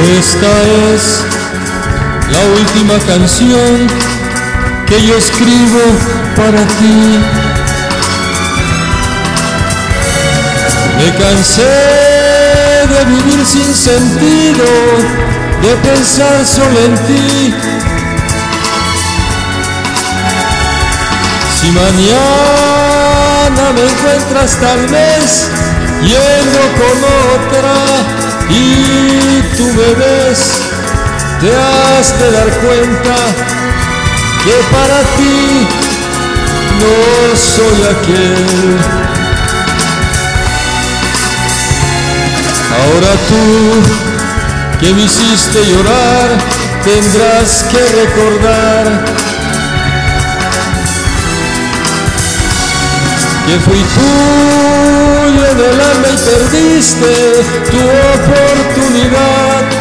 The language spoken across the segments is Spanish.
Esta es la última canción que yo escribo para ti. Me cansé de vivir sin sentido, de pensar solo en ti. Si mañana me encuentras tal vez yendo con te has de dar cuenta que para ti no soy aquel. Ahora tú que me hiciste llorar, tendrás que recordar que fui tuyo en el alma y perdiste tu oportunidad.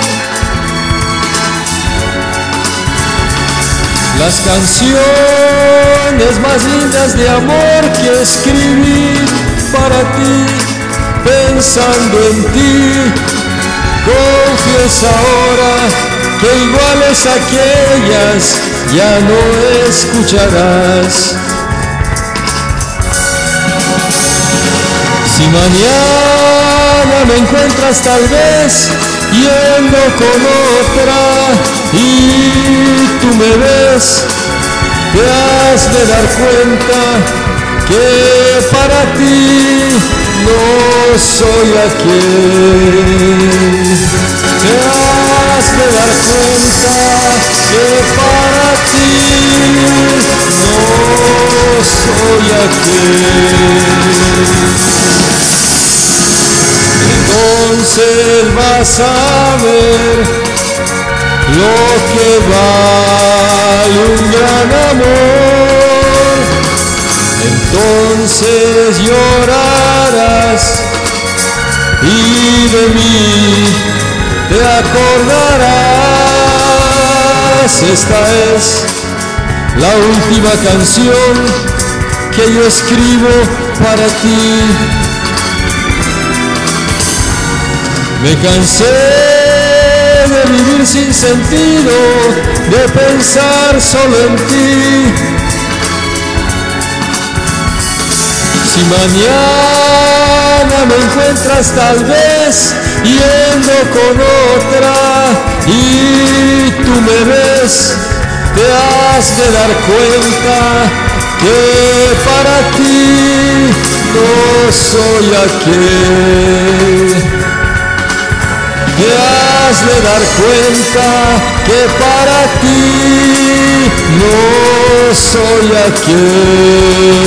Las canciones más lindas de amor que escribí para ti, pensando en ti, confiesa ahora que iguales aquellas ya no escucharás. Si mañana me encuentras tal vez yendo con otra y te has de dar cuenta que para ti no soy aquel. Te has de dar cuenta que para ti no soy aquel entonces vas a ver lo que vale un gran amor. Entonces llorarás y de mí te acordarás. Esta es la última canción que yo escribo para ti. Me cansé de vivir sin sentido, de pensar solo en ti. Si mañana me encuentras tal vez yendo con otra y tú me ves, te has de dar cuenta que para ti no soy aquel de dar cuenta que para ti no soy aquel.